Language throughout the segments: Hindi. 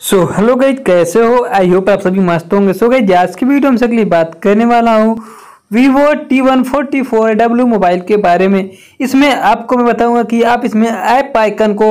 सो हेलो गई कैसे हो? आई होप आप सभी मस्त होंगे। सो गई आज की वीडियो में अगली बात करने वाला हूँ Vivo T one forty four mobile के बारे में। इसमें आपको मैं बताऊँगा कि आप इसमें ऐप आइकन को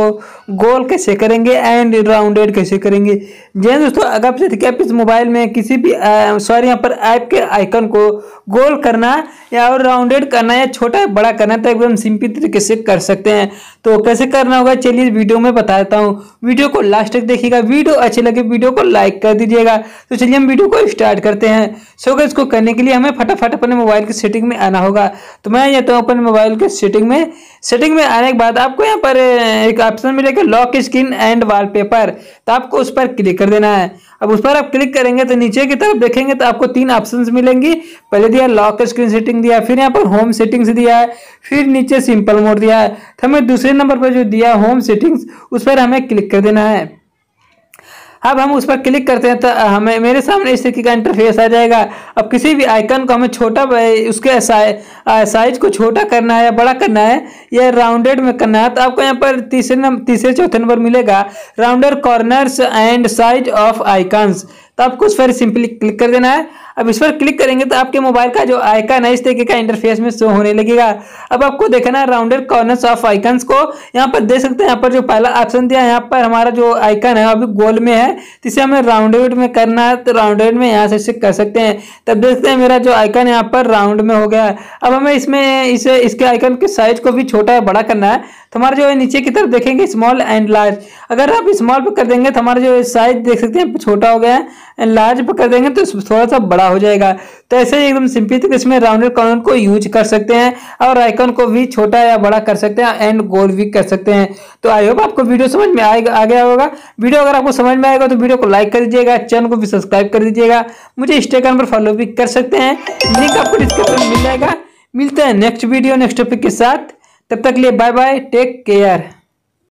गोल कैसे करेंगे एंड राउंडेड कैसे करेंगे। जी दोस्तों, अगर आप चाहते आप इस मोबाइल में किसी भी सॉरी यहाँ पर ऐप के आइकन को गोल करना या और राउंडेड करना या छोटा या बड़ा करना तो एकदम सिंपल तरीके से कर सकते हैं। तो कैसे करना होगा, चलिए वीडियो में बता देता हूँ। वीडियो को लास्ट तक देखिएगा। वीडियो अच्छी लगे वीडियो को लाइक कर दीजिएगा। तो चलिए हम वीडियो को स्टार्ट करते हैं। सो इसको करने के लिए हमें फटाफट अपने मोबाइल की सेटिंग में आना होगा। तो मैं जाता हूँ अपने मोबाइल के सेटिंग में। सेटिंग में आने के बाद आपको यहाँ पर एक ऑप्शन मिलेगा लॉक स्क्रीन एंड वॉलपेपर तो आपको उस पर क्लिक कर देना है। अब उस पर आप क्लिक करेंगे तो नीचे की तरफ़ देखेंगे तो आपको तीन ऑप्शन मिलेंगी। पहले दिया लॉक स्क्रीन सेटिंग दिया, फिर यहाँ पर होम सेटिंग्स दिया है, फिर नीचे सिंपल मोड दिया है। तो हमें दूसरे नंबर पर जो दिया होम सेटिंग्स उस पर हमें क्लिक कर देना है। अब हम उस पर क्लिक करते हैं तो हमें मेरे सामने इस तरीके का इंटरफेस आ जाएगा। अब किसी भी आइकन को हमें छोटा, उसके साइज़ को छोटा करना है या बड़ा करना है या राउंडेड में करना है तो आपको यहाँ पर तीसरे नंबर तीसरे चौथे नंबर मिलेगा। Rounder corners and size of icons तो आपको उस पर सिंपली क्लिक कर देना है। अब इस पर क्लिक करेंगे तो आपके मोबाइल का जो आइकन है, इस तरीके का इंटरफेस में शो होने लगेगा। अब आपको देखना है राउंडेड कॉर्नर्स ऑफ़ आइकन्स को। यहाँ पर देख सकते हैं, यहाँ पर जो पहला ऑप्शन दिया है, यहाँ पर हमारा जो आइकन है अभी गोल में है। तो इसे हमें राउंडेड में करना है तो राउंडेड में यहाँ से इसे कर सकते हैं। तब देखते हैं, मेरा जो आइकन यहाँ पर राउंड में हो गया अब हमें इसमें इसे, इसके आइकन के साइज़ को भी छोटा या बड़ा करना है। तो हमारा जो है नीचे की तरफ़ देखेंगे स्मॉल एंड लार्ज अगर आप स्मॉल पर कर देंगे तो हमारा जो साइज़ देख सकते हैं, छोटा हो गया है एंड लार्ज पर कर देंगे तो थोड़ा सा बड़ा हो जाएगा। तो ऐसे ही एकदम सिंपल तरीके इसमें राउंडेड कॉर्नर को यूज़ कर सकते हैं और आइकन को भी छोटा या बड़ा कर सकते हैं एंड गोल भी कर सकते हैं। तो आई होप आपको वीडियो समझ में आएगा, आ गया होगा। वीडियो अगर आपको समझ में आएगा तो वीडियो को लाइक कर दीजिएगा चैनल को भी सब्सक्राइब कर दीजिएगा। मुझे इंस्टाग्राम पर फॉलो भी कर सकते हैं। लिंक आपको डिस्क्रिप्शन मिल जाएगा। मिलते हैं नेक्स्ट वीडियो नेक्स्ट टॉपिक के साथ। तब तक लिए बाय बाय टेक केयर